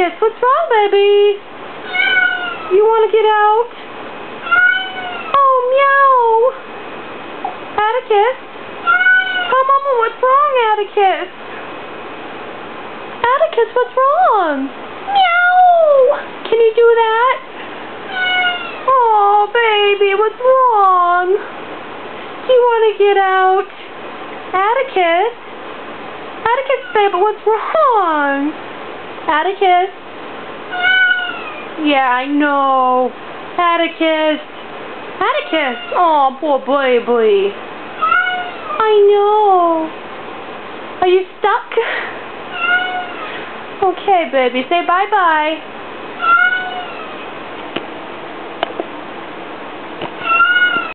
Atticus, what's wrong, baby? You want to get out? Oh, meow. Atticus? Tell oh, Mama what's wrong, Atticus. Atticus, what's wrong? Meow. Can you do that? Oh, baby, what's wrong? Do you want to get out? Atticus? Atticus, baby, what's wrong? Atticus? Yeah, I know. Atticus. Atticus. Oh, poor baby. I know. Are you stuck? Okay, baby. Say bye-bye.